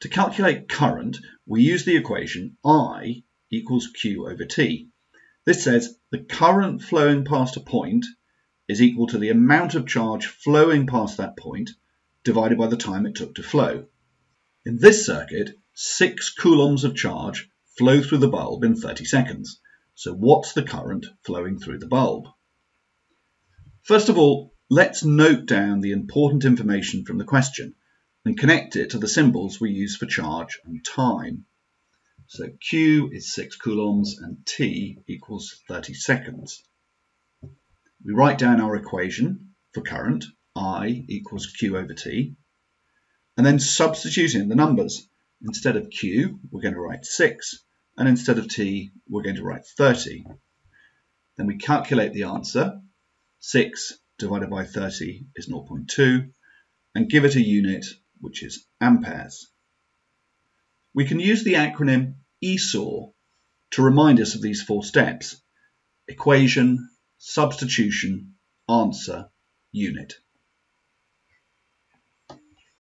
To calculate current, we use the equation I equals Q over T. This says the current flowing past a point is equal to the amount of charge flowing past that point divided by the time it took to flow. In this circuit, 6 coulombs of charge flow through the bulb in 30 seconds. So what's the current flowing through the bulb? First of all, let's note down the important information from the question and connect it to the symbols we use for charge and time. So Q is 6 coulombs and T equals 30 seconds. We write down our equation for current, I equals Q over T, and then substitute in the numbers. Instead of Q, we're going to write 6, and instead of T, we're going to write 30. Then we calculate the answer. 6 divided by 30 is 0.2, and give it a unit, which is amperes. We can use the acronym ESAU to remind us of these four steps. Equation, substitution, answer, unit.